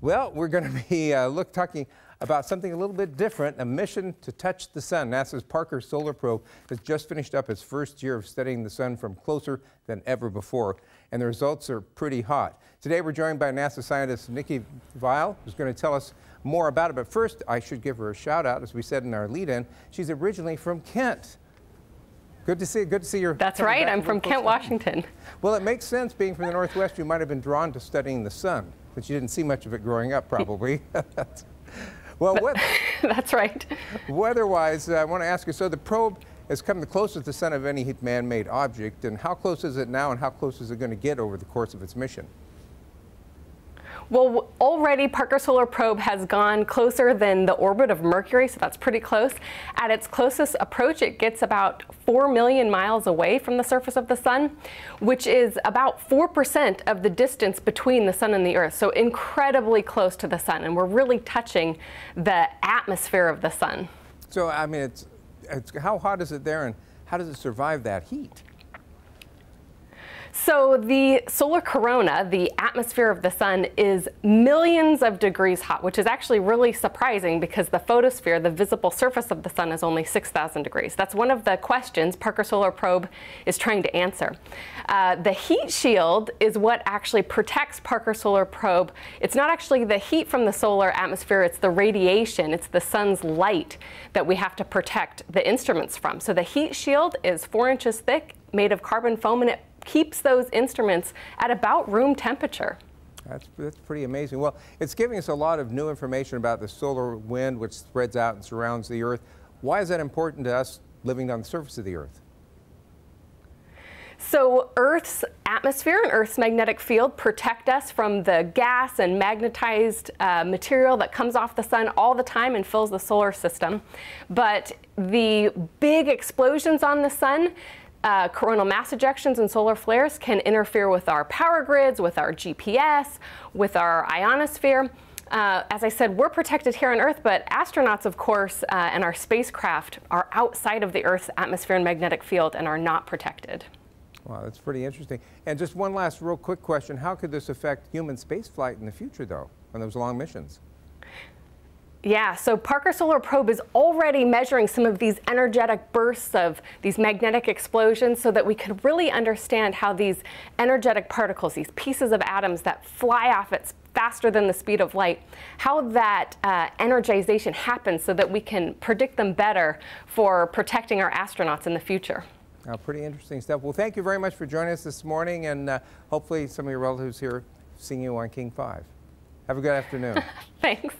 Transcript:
Well, we're going to be uh, look talking about something a little bit different, a mission to touch the sun. NASA's Parker Solar Probe has just finished up its first year of studying the sun from closer than ever before, and the results are pretty hot. Today we're joined by NASA scientist Nicki Viall, who's going to tell us more about it. But first, I should give her a shout out, as we said in our lead-in. She's originally from Kent. Good to see. Good to see you. That's right. I'm from Kent, Washington. Well, it makes sense. Being from the Northwest, you might have been drawn to studying the sun but you didn't see much of it growing up, probably. well, what, that's right. Weather-wise, uh, I want to ask you, so the probe has come the closest to the sun of any man-made object, and how close is it now, and how close is it going to get over the course of its mission? Well, already Parker Solar Probe has gone closer than the orbit of Mercury, so that's pretty close. At its closest approach, it gets about 4 million miles away from the surface of the sun, which is about 4% of the distance between the sun and the Earth, so incredibly close to the sun, and we're really touching the atmosphere of the sun. So, I mean, it's, it's how hot is it there, and how does it survive that heat? So the solar corona, the atmosphere of the sun, is millions of degrees hot, which is actually really surprising because the photosphere, the visible surface of the sun, is only 6,000 degrees. That's one of the questions Parker Solar Probe is trying to answer. Uh, the heat shield is what actually protects Parker Solar Probe. It's not actually the heat from the solar atmosphere, it's the radiation, it's the sun's light that we have to protect the instruments from. So the heat shield is four inches thick, made of carbon foam, and it keeps those instruments at about room temperature. That's, that's pretty amazing. Well, it's giving us a lot of new information about the solar wind, which spreads out and surrounds the Earth. Why is that important to us living on the surface of the Earth? So Earth's atmosphere and Earth's magnetic field protect us from the gas and magnetized uh, material that comes off the sun all the time and fills the solar system. But the big explosions on the sun uh, coronal mass ejections and solar flares can interfere with our power grids, with our GPS, with our ionosphere. Uh, as I said, we're protected here on Earth, but astronauts, of course, uh, and our spacecraft are outside of the Earth's atmosphere and magnetic field and are not protected. Wow, that's pretty interesting. And just one last real quick question. How could this affect human spaceflight in the future, though, on those long missions? Yeah, so Parker Solar Probe is already measuring some of these energetic bursts of these magnetic explosions so that we could really understand how these energetic particles, these pieces of atoms that fly off at faster than the speed of light, how that uh, energization happens so that we can predict them better for protecting our astronauts in the future. Uh, pretty interesting stuff. Well, thank you very much for joining us this morning, and uh, hopefully some of your relatives here seeing you on King 5. Have a good afternoon. Thanks.